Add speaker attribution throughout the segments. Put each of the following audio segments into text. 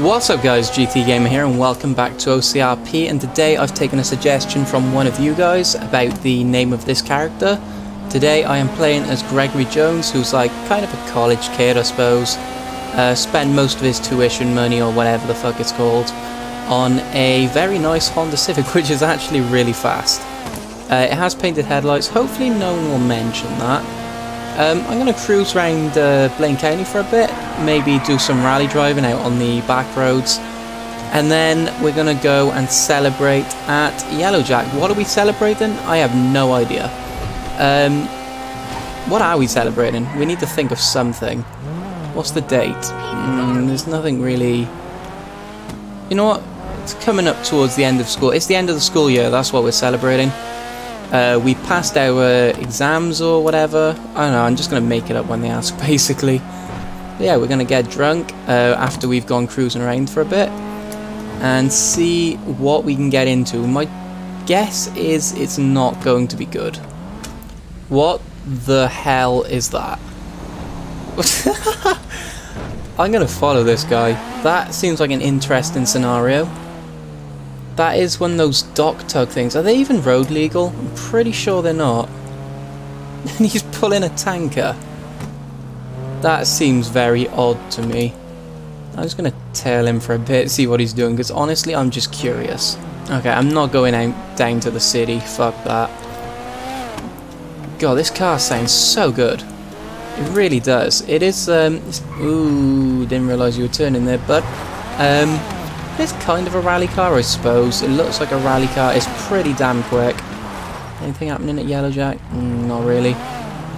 Speaker 1: What's up guys, GT Gamer here and welcome back to OCRP and today I've taken a suggestion from one of you guys about the name of this character. Today I am playing as Gregory Jones who's like kind of a college kid I suppose. Uh, spent most of his tuition money or whatever the fuck it's called on a very nice Honda Civic which is actually really fast. Uh, it has painted headlights, hopefully no one will mention that. Um, I'm going to cruise around uh, Blaine County for a bit, maybe do some rally driving out on the back roads, and then we're going to go and celebrate at Yellowjack. What are we celebrating? I have no idea. Um, what are we celebrating? We need to think of something. What's the date? Mm, there's nothing really... You know what? It's coming up towards the end of school. It's the end of the school year, that's what we're celebrating. Uh, we passed our exams or whatever. I don't know, I'm just going to make it up when they ask, basically. But yeah, we're going to get drunk uh, after we've gone cruising around for a bit and see what we can get into. My guess is it's not going to be good. What the hell is that? I'm going to follow this guy. That seems like an interesting scenario. That is one of those dock tug things. Are they even road legal? I'm pretty sure they're not. And he's pulling a tanker. That seems very odd to me. I'm just going to tail him for a bit, see what he's doing, because honestly, I'm just curious. Okay, I'm not going out down to the city. Fuck that. God, this car sounds so good. It really does. It is, um... Ooh, didn't realise you were turning there, but... Um, it's kind of a rally car, I suppose. It looks like a rally car. It's pretty damn quick. Anything happening at Yellowjack? Mm, not really.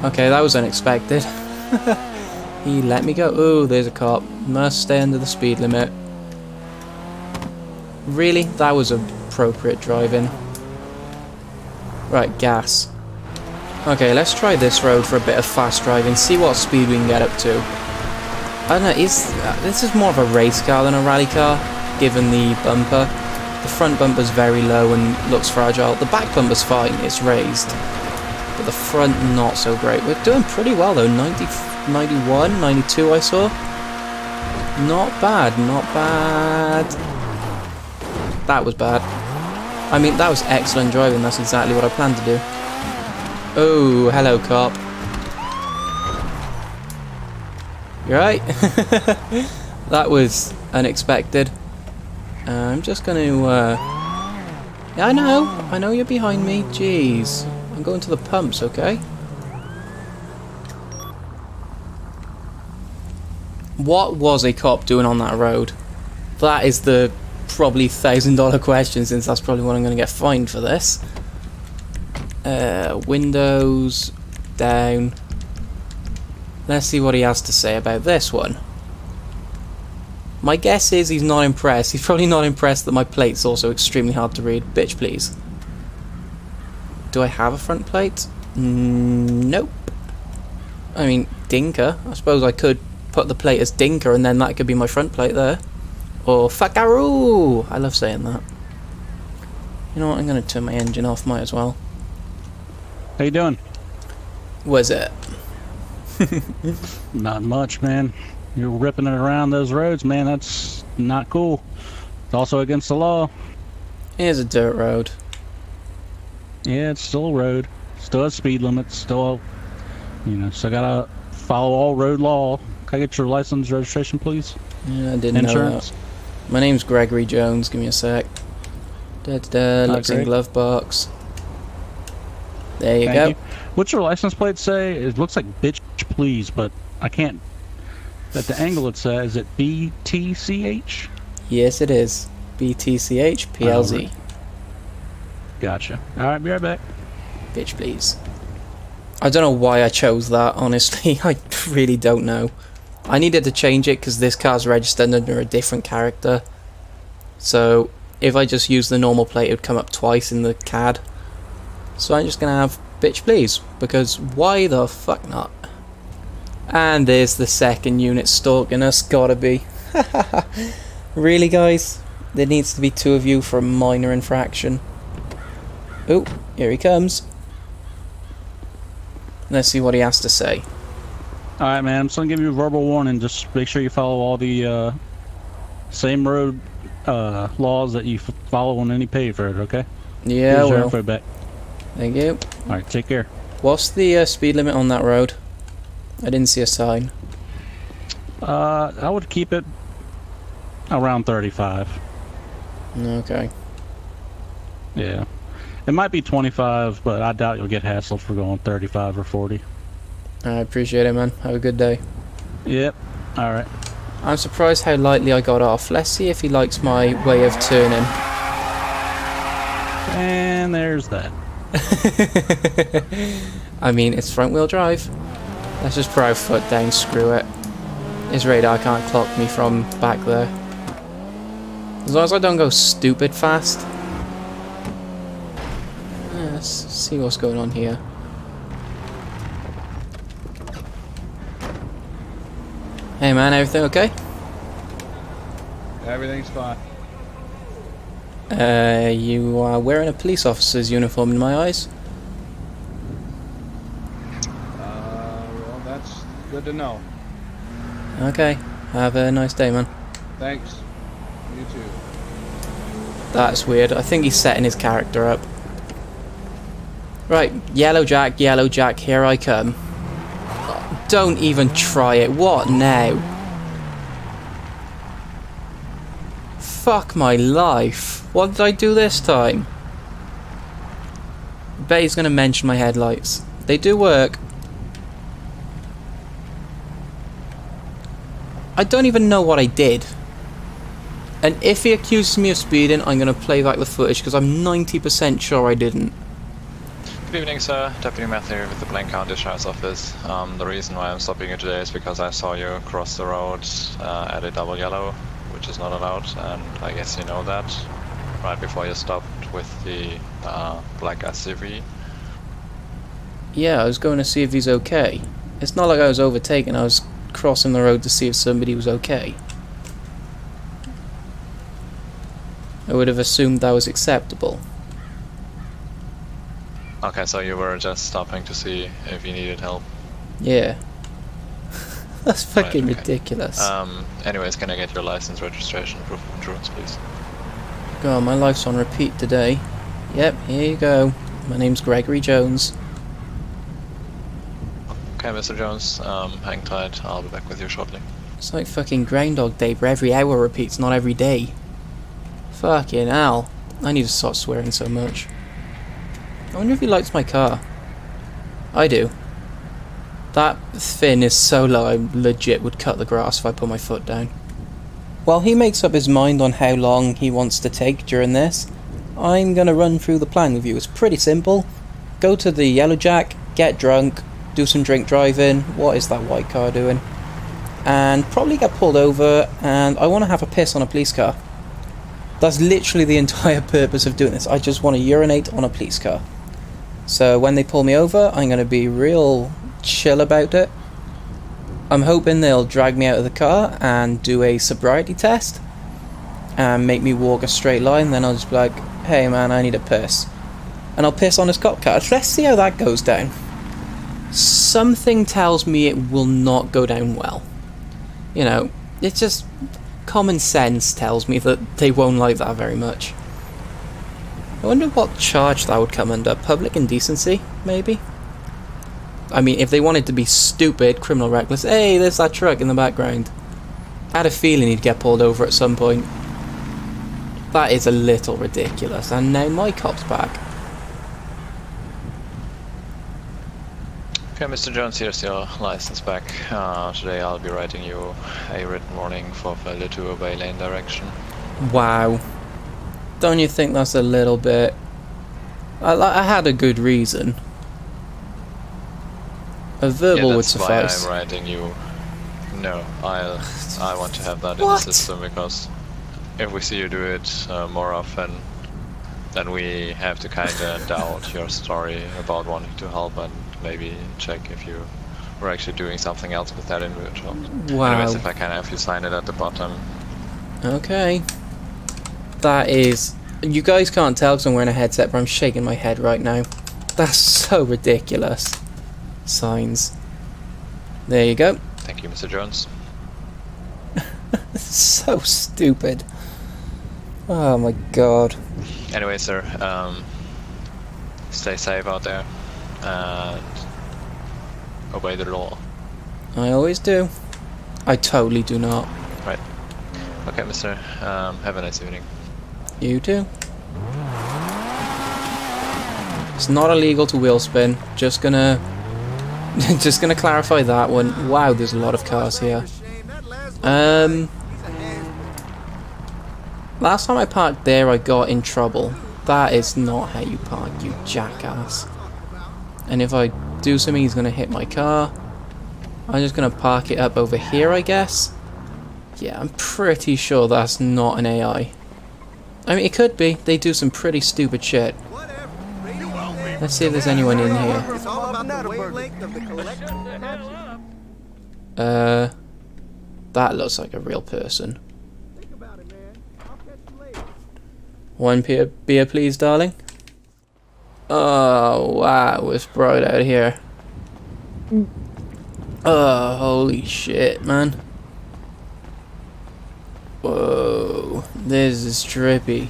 Speaker 1: Okay, that was unexpected. he let me go. Oh, there's a cop. Must stay under the speed limit. Really? That was appropriate driving. Right, gas. Okay, let's try this road for a bit of fast driving. See what speed we can get up to. I don't know, is, uh, this is more of a race car than a rally car given the bumper. The front bumper's very low and looks fragile. The back bumper's fine, it's raised. But the front, not so great. We're doing pretty well though, 90, 91, 92 I saw. Not bad, not bad. That was bad. I mean, that was excellent driving, that's exactly what I planned to do. Oh, hello cop. You right? that was unexpected. Uh, I'm just going to... Uh... Yeah, I know. I know you're behind me. Jeez. I'm going to the pumps, okay? What was a cop doing on that road? That is the probably thousand dollar question since that's probably what I'm going to get fined for this. Uh, windows down. Let's see what he has to say about this one. My guess is he's not impressed. He's probably not impressed that my plate's also extremely hard to read. Bitch, please. Do I have a front plate? Mm, nope. I mean, Dinka. I suppose I could put the plate as Dinka and then that could be my front plate there. Or Fakaru! I love saying that. You know what, I'm going to turn my engine off, might as well.
Speaker 2: How you doing?
Speaker 1: Was it?
Speaker 2: Not much, man. You're ripping it around those roads, man. That's not cool. It's also against the law.
Speaker 1: Here's a dirt road.
Speaker 2: Yeah, it's still a road. Still has speed limits. Still, you know, so gotta follow all road law. Can I get your license registration, please?
Speaker 1: Yeah, I didn't Insurance. know that. My name's Gregory Jones. Give me a sec. Da da da. Looks in glove box. There you Thank go. You.
Speaker 2: What's your license plate say? It looks like bitch please, but I can't at the angle it says it BTCH?
Speaker 1: Yes, it is. BTCH PLZ. Right.
Speaker 2: Gotcha. Alright, be right back.
Speaker 1: Bitch, please. I don't know why I chose that, honestly. I really don't know. I needed to change it because this car's registered under a different character. So, if I just use the normal plate, it would come up twice in the CAD. So I'm just going to have bitch please, because why the fuck not? And there's the second unit stalking us, gotta be. really, guys? There needs to be two of you for a minor infraction. Oh, here he comes. Let's see what he has to say.
Speaker 2: Alright, man. I'm just gonna give you a verbal warning. Just make sure you follow all the uh, Same road uh, laws that you f- follow on any paved road, okay?
Speaker 1: Yeah,
Speaker 2: Here's your
Speaker 1: well,
Speaker 2: back.
Speaker 1: thank you.
Speaker 2: Alright, take care.
Speaker 1: What's the uh, speed limit on that road? I didn't see a sign.
Speaker 2: Uh, I would keep it around 35.
Speaker 1: Okay.
Speaker 2: Yeah. It might be 25, but I doubt you'll get hassled for going 35 or 40.
Speaker 1: I appreciate it, man. Have a good day.
Speaker 2: Yep. Alright.
Speaker 1: I'm surprised how lightly I got off. Let's see if he likes my way of turning.
Speaker 2: And there's that.
Speaker 1: I mean, it's front wheel drive. Let's just put our foot down, screw it. His radar can't clock me from back there. As long as I don't go stupid fast. Yeah, let's see what's going on here. Hey man, everything okay?
Speaker 3: Everything's fine.
Speaker 1: Uh, you are wearing a police officer's uniform in my eyes.
Speaker 3: Uh, well, to know.
Speaker 1: Okay, have a nice day, man.
Speaker 3: Thanks. You too.
Speaker 1: That's weird. I think he's setting his character up. Right, Yellow Jack, Yellow Jack, here I come. Don't even try it. What now? Fuck my life. What did I do this time? Bet he's gonna mention my headlights. They do work. I don't even know what I did. And if he accuses me of speeding, I'm going to play back the footage because I'm 90% sure I didn't.
Speaker 4: Good evening, sir. Deputy Matthew with the Blaine County Sheriff's Office. Um, the reason why I'm stopping you today is because I saw you cross the road uh, at a double yellow, which is not allowed, and I guess you know that. Right before you stopped with the uh, black SUV.
Speaker 1: Yeah, I was going to see if he's okay. It's not like I was overtaken, I was crossing the road to see if somebody was okay. I would have assumed that was acceptable.
Speaker 4: Okay, so you were just stopping to see if you needed help.
Speaker 1: Yeah. That's fucking
Speaker 4: okay.
Speaker 1: ridiculous.
Speaker 4: Um, anyways, can I get your license, registration, proof of insurance, please?
Speaker 1: God, my life's on repeat today. Yep, here you go. My name's Gregory Jones.
Speaker 4: Okay, Mr. Jones, um, hang tight. I'll be back with you shortly.
Speaker 1: It's like fucking Groundhog Day, but every hour repeats, not every day. Fucking hell. I need to stop swearing so much. I wonder if he likes my car. I do. That fin is so low I legit would cut the grass if I put my foot down. While he makes up his mind on how long he wants to take during this, I'm gonna run through the plan with you. It's pretty simple. Go to the Yellow Jack, get drunk, do some drink driving. What is that white car doing? And probably get pulled over, and I want to have a piss on a police car. That's literally the entire purpose of doing this. I just want to urinate on a police car. So when they pull me over, I'm going to be real chill about it. I'm hoping they'll drag me out of the car and do a sobriety test and make me walk a straight line. Then I'll just be like, hey man, I need a piss. And I'll piss on his cop car. Let's see how that goes down. Something tells me it will not go down well. You know, it's just common sense tells me that they won't like that very much. I wonder what charge that would come under. Public indecency, maybe? I mean, if they wanted to be stupid, criminal reckless, hey, there's that truck in the background. I had a feeling he'd get pulled over at some point. That is a little ridiculous, and now my cop's back.
Speaker 4: Okay, Mr. Jones, here's your license back. Uh, today I'll be writing you a written warning for failure to obey lane direction.
Speaker 1: Wow. Don't you think that's a little bit... I, I had a good reason. A verbal
Speaker 4: yeah,
Speaker 1: would
Speaker 4: that's why. I'm writing you. No, I'll. I want to have that in the system because if we see you do it uh, more often, then we have to kind of doubt your story about wanting to help and maybe check if you were actually doing something else with that individual.
Speaker 1: Wow.
Speaker 4: Anyways, if I can have you sign it at the bottom.
Speaker 1: Okay. That is... You guys can't tell because I'm wearing a headset, but I'm shaking my head right now. That's so ridiculous. Signs. There you go.
Speaker 4: Thank you, Mr. Jones.
Speaker 1: so stupid. Oh my god.
Speaker 4: Anyway, sir, um, stay safe out there and obey the law.
Speaker 1: I always do. I totally do not.
Speaker 4: Right. Okay, mister. Um, have a nice evening.
Speaker 1: You too. It's not illegal to wheel spin. Just gonna, just gonna clarify that one. Wow, there's a lot of cars here. Um, last time I parked there, I got in trouble. That is not how you park, you jackass. And if I do something, he's gonna hit my car. I'm just gonna park it up over here, I guess. Yeah, I'm pretty sure that's not an AI. I mean, it could be. They do some pretty stupid shit. Let's see if there's anyone in here. Uh, that looks like a real person. One beer, beer, please, darling. Oh wow, it's bright out here. Oh, holy shit, man. Whoa, this is trippy.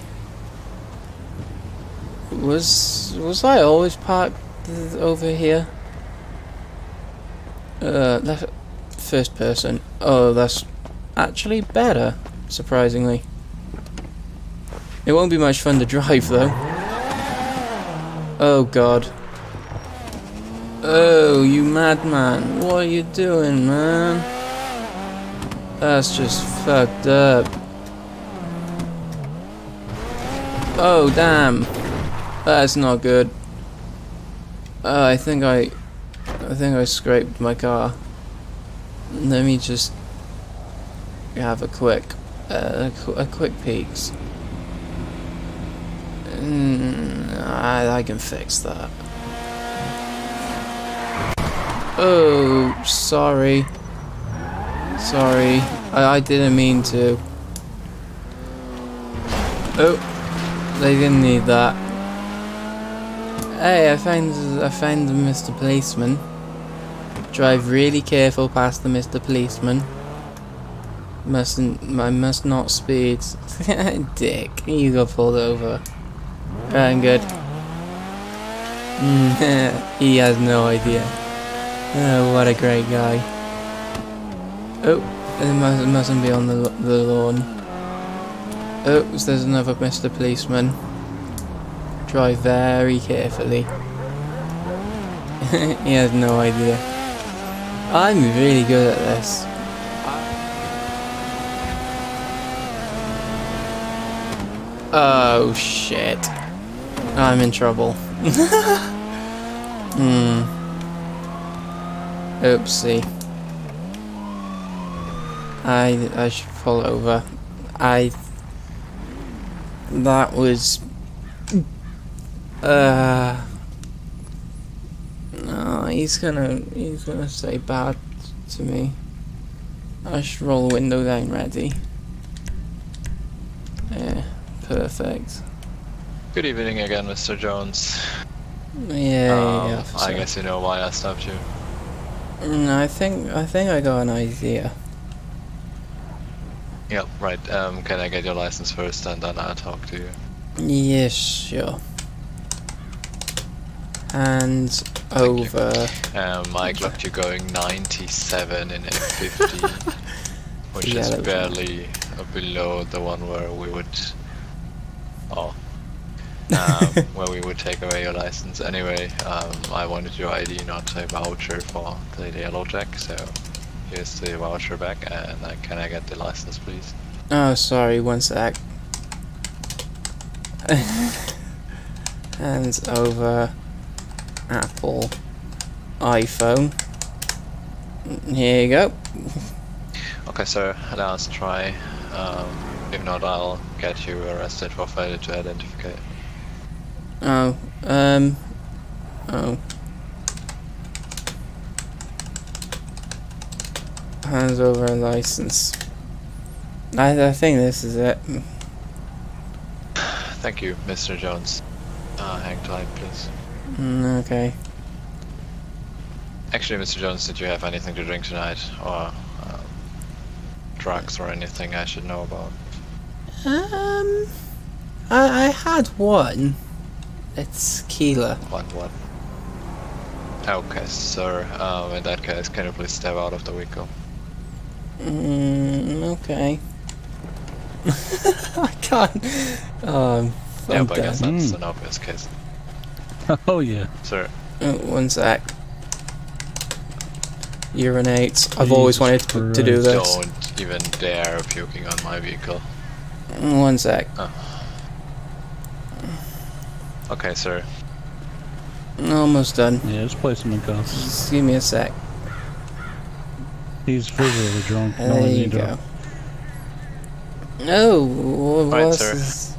Speaker 1: Was was I always parked over here? Uh, that's first person. Oh, that's actually better, surprisingly. It won't be much fun to drive though. Oh god. Oh, you madman. What are you doing, man? That's just fucked up. Oh, damn. That's not good. Uh, I think I... I think I scraped my car. Let me just... have a quick... Uh, a, qu a quick peeks. Mm, I, I can fix that. Oh, sorry. Sorry. I, I didn't mean to. Oh, they didn't need that. Hey, I found I found Mr. Policeman. Drive really careful past the Mr. Policeman. Mustn't I must not speed. Dick, you got pulled over. I'm good. He has no idea. Oh, what a great guy. Oh, it, must, it mustn't be on the, the lawn. Oh, there's another Mr. Policeman. Drive very carefully. he has no idea. I'm really good at this. Oh shit. I'm in trouble. Hmm. Oopsie. I I should fall over. I that was uh no, he's gonna he's gonna say bad to me. I should roll the window down ready. Yeah, perfect.
Speaker 4: Good evening again, Mr. Jones.
Speaker 1: Yeah,
Speaker 4: Um,
Speaker 1: yeah,
Speaker 4: I guess you know why I stopped you.
Speaker 1: Mm, I think I think I got an idea.
Speaker 4: Yep, right. Um, can I get your license first and then I'll talk to you?
Speaker 1: Yes, sure. And
Speaker 4: you.
Speaker 1: over.
Speaker 4: Um, I clocked you going 97 in F50, which
Speaker 1: Yeah,
Speaker 4: is barely below the one where we would. Oh. Um, where we would take away your license. Anyway, um, I wanted your ID, not a voucher for the yellow jack, so here's the voucher back, and uh, can I get the license, please?
Speaker 1: Oh, sorry, one sec. Hands over. Apple. iPhone. Here you go.
Speaker 4: Okay, sir, last try. Um, if not, I'll get you arrested for failure to identify.
Speaker 1: Oh, um. Oh. Hands over a license. I, I think this is it.
Speaker 4: Thank you, Mr. Jones. Uh, hang tight, please.
Speaker 1: Mm, okay.
Speaker 4: Actually, Mr. Jones, did you have anything to drink tonight, or um, drugs or anything I should know about?
Speaker 1: Um, I, I had one. It's Keela.
Speaker 4: What what? Okay, sir. Um, in that case, can you please step out of the vehicle?
Speaker 1: Mm, okay. I can't. Um,
Speaker 4: Yeah,
Speaker 1: I'm
Speaker 4: but I guess
Speaker 1: done.
Speaker 4: that's
Speaker 2: Mm.
Speaker 4: an obvious case.
Speaker 2: Oh yeah.
Speaker 4: Sir,
Speaker 1: Oh, one sec. Urinate. I've always wanted to, to do this.
Speaker 4: don't even dare puking on my vehicle.
Speaker 1: One sec.
Speaker 4: Okay, sir.
Speaker 1: Almost done.
Speaker 2: Yeah, just place him in cuffs.
Speaker 1: Just give me a sec.
Speaker 2: He's physically drunk. No
Speaker 1: There
Speaker 2: one
Speaker 1: you go. No, what
Speaker 4: Right,
Speaker 1: was
Speaker 4: sir.
Speaker 1: this?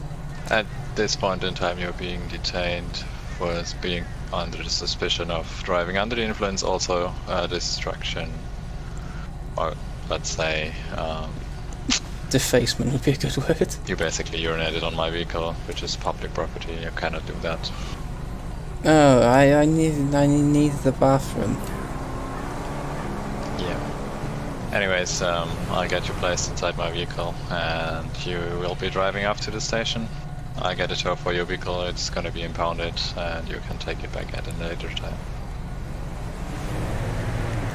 Speaker 4: At this point in time, you're being detained for being under the suspicion of driving under the influence, also uh, destruction, or let's say um,
Speaker 1: Defacement would be a good word.
Speaker 4: you basically urinated on my vehicle, which is public property. You cannot do that.
Speaker 1: Oh, I, I need I need the bathroom.
Speaker 4: Yeah. Anyways, um, I'll get you placed inside my vehicle, and you will be driving up to the station. I get a tow for your vehicle. It's gonna be impounded, and you can take it back at a later time.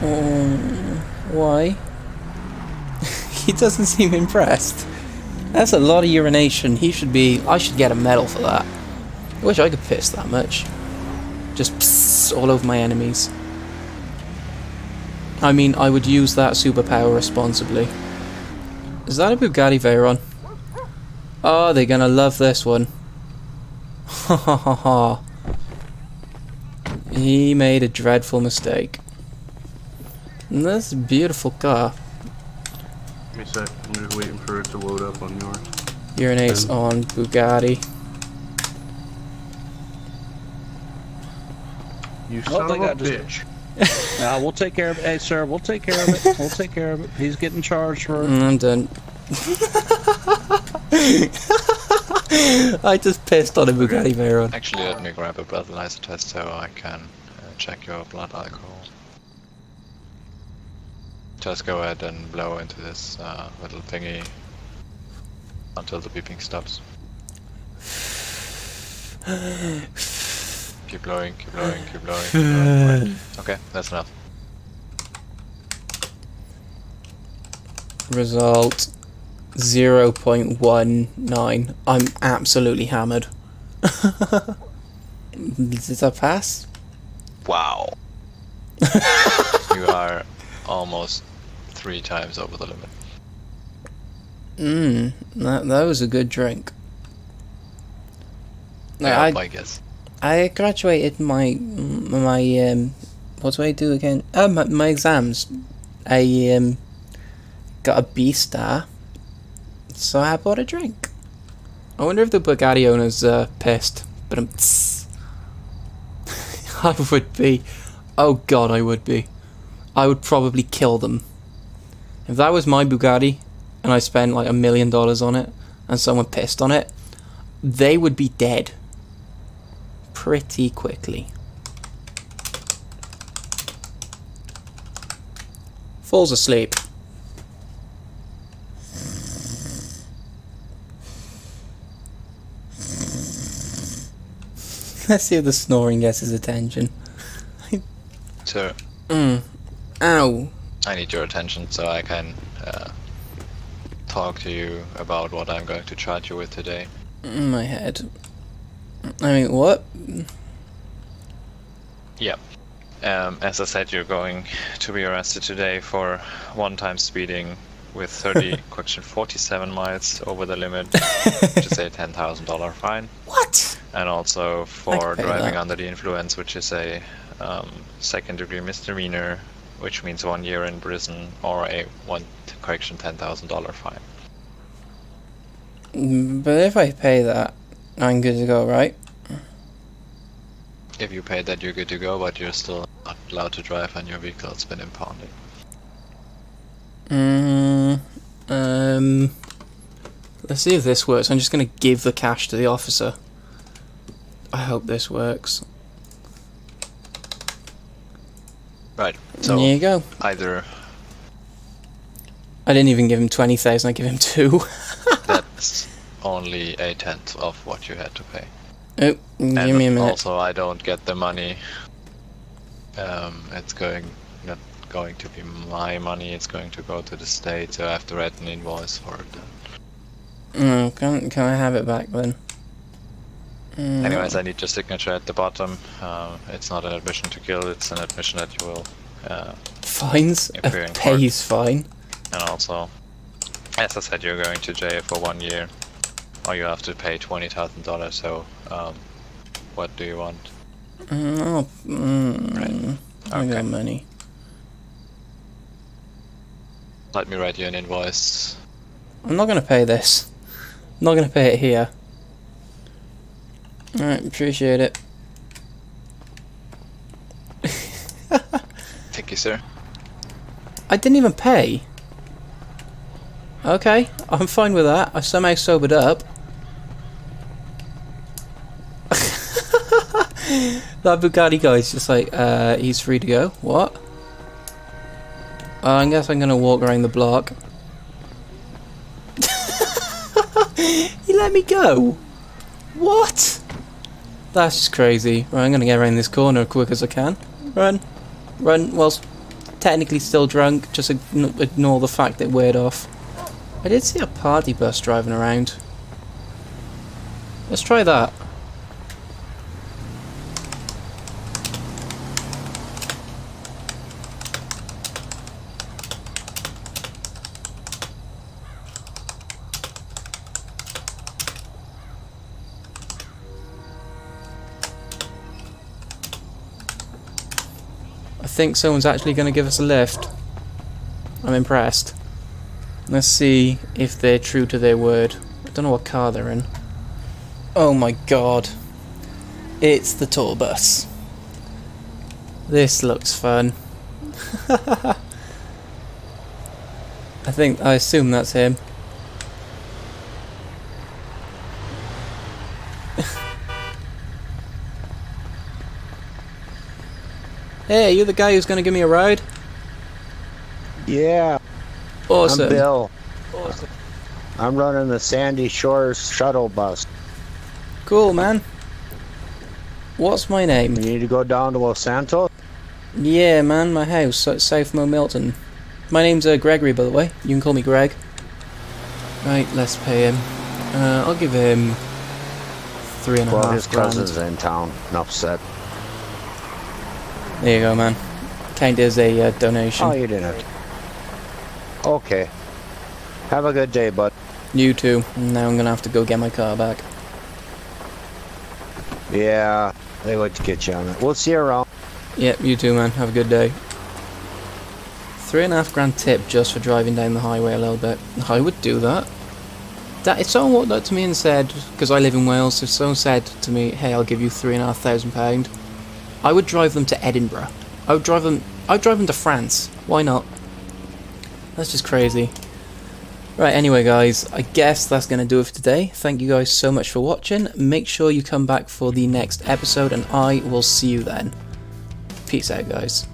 Speaker 1: Um, why? He doesn't seem impressed. That's a lot of urination. He should be. I should get a medal for that. I wish I could piss that much. Just pss all over my enemies. I mean, I would use that superpower responsibly. Is that a Bugatti Veyron? Oh, they're gonna love this one. Ha ha ha ha. He made a dreadful mistake. A beautiful car.
Speaker 5: Give me a sec. I'm just waiting for it to load up on yours.
Speaker 1: Urinates on Bugatti.
Speaker 5: You
Speaker 2: Oh,
Speaker 5: son
Speaker 2: they
Speaker 5: of a bitch.
Speaker 2: Nah, we'll take care of it. Hey, sir, we'll take care of it. We'll take care of it. He's getting charged for it.
Speaker 1: Mm, I'm done. I just pissed on a Bugatti Veyron.
Speaker 4: Actually, let me grab a breathalyzer test so I can uh, check your blood alcohol. Just go ahead and blow into this uh, little thingy until the beeping stops. keep blowing, keep blowing, keep blowing. Keep blowing. Okay, that's enough.
Speaker 1: Result 0.19. I'm absolutely hammered. Did I pass?
Speaker 4: Wow. almost three times over the limit.
Speaker 1: Mmm, that, that was a good drink.
Speaker 4: Yeah,
Speaker 1: I,
Speaker 4: I guess.
Speaker 1: I graduated my my um what do I do again? Oh my, my exams. I um got a B star. So I bought a drink. I wonder if the Bugatti owner's uh, pissed. But I'm I would be. Oh god, I would be. I would probably kill them. If that was my Bugatti and I spent like a million dollars on it and someone pissed on it, they would be dead pretty quickly. Falls asleep. Let's see if the snoring gets his attention.
Speaker 4: So,
Speaker 1: Mm. Ow.
Speaker 4: I need your attention so I can uh, talk to you about what I'm going to charge you with today.
Speaker 1: My head. I mean, what?
Speaker 4: Um, as I said, you're going to be arrested today for one-time speeding with 30, correction, 47 miles over the limit, which is a $10,000 fine,
Speaker 1: What?
Speaker 4: and also for driving
Speaker 1: that.
Speaker 4: under the influence, which is a um, second-degree misdemeanor, which means one year in prison or a one correction $10,000 fine.
Speaker 1: Mm, But if I pay that, I'm good to go, right?
Speaker 4: If you pay that, you're good to go, but you're still not allowed to drive and your vehicle has been impounded.
Speaker 1: Mm, um, let's see if this works. I'm just gonna give the cash to the officer. I hope this works.
Speaker 4: Right. So
Speaker 1: there you go.
Speaker 4: either
Speaker 1: I didn't even give him 20,000, I give him two.
Speaker 4: That's only a tenth of what you had to pay.
Speaker 1: oh, give
Speaker 4: and
Speaker 1: me a minute.
Speaker 4: also, I don't get the money. Um, it's going not going to be my money. It's going to go to the state. So I have to write an invoice for it.
Speaker 1: Oh, can, can I have it back then? Mm,
Speaker 4: Anyways, I need your signature at the bottom. Um, it's not an admission to kill. It's an admission that you will. Uh,
Speaker 1: Fines? A
Speaker 4: we're in court.
Speaker 1: pays fine.
Speaker 4: and also, as I said, you're going to jail for one year, or you have to pay twenty thousand dollars. So, um, what do you want?
Speaker 1: Mm, oh, mm,
Speaker 4: Right.
Speaker 1: I
Speaker 4: Okay.
Speaker 1: got money.
Speaker 4: Let me write you an invoice.
Speaker 1: I'm not gonna pay this. I'm not gonna pay it here. Alright, appreciate it.
Speaker 4: Thank you, sir.
Speaker 1: I didn't even pay. Okay, I'm fine with that. I somehow sobered up. that Bugatti guy's just like, uh, he's free to go. What? Uh, I guess I'm gonna walk around the block. he let me go. What? That's just crazy. Right, I'm gonna get around this corner as quick as I can. Run. Run whilst technically still drunk, just ignore the fact that weird off. I did see a party bus driving around. Let's try that. Think someone's actually going to give us a lift. I'm impressed. Let's see if they're true to their word. I don't know what car they're in. Oh my god. It's the tour bus. This looks fun. I think, I assume that's him. Hey, you the guy who's gonna give me a ride?
Speaker 6: Yeah,
Speaker 1: Awesome.
Speaker 6: I'm Bill. Awesome. I'm running the Sandy Shores shuttle bus.
Speaker 1: Cool, man. What's my name?
Speaker 6: You need to go down to Los Santos?
Speaker 1: Yeah, man, my house, so- South Mo Milton. My name's uh, Gregory, by the way. You can call me Greg. Right, let's pay him. Uh, I'll give him three and a half
Speaker 6: Well, his
Speaker 1: grand.
Speaker 6: cousin's in town. Enough said.
Speaker 1: There you go, man. Count as a uh, donation.
Speaker 6: Oh, you didn't. Okay. Have a good day, bud.
Speaker 1: You too. Now I'm gonna have to go get my car back.
Speaker 6: Yeah, they like to get you on it. We'll see you around.
Speaker 1: Yep, you too, man. Have a good day. Three and a half grand tip just for driving down the highway a little bit. I would do that. That if someone walked up to me and said, because I live in Wales, if someone said to me, "Hey, I'll give you three and a half thousand pound," I would drive them to Edinburgh. I would drive them. I'd drive them to France. Why not? That's just crazy. Right, anyway, guys, I guess that's going to do it for today. Thank you guys so much for watching. Make sure you come back for the next episode, and I will see you then. Peace out, guys.